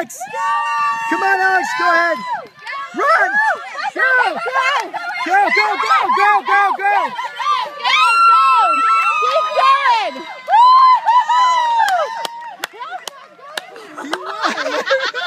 Alex! Come on, Alex, go ahead! Run! Go! Go! Go, go, go, go, go, go! Keep going!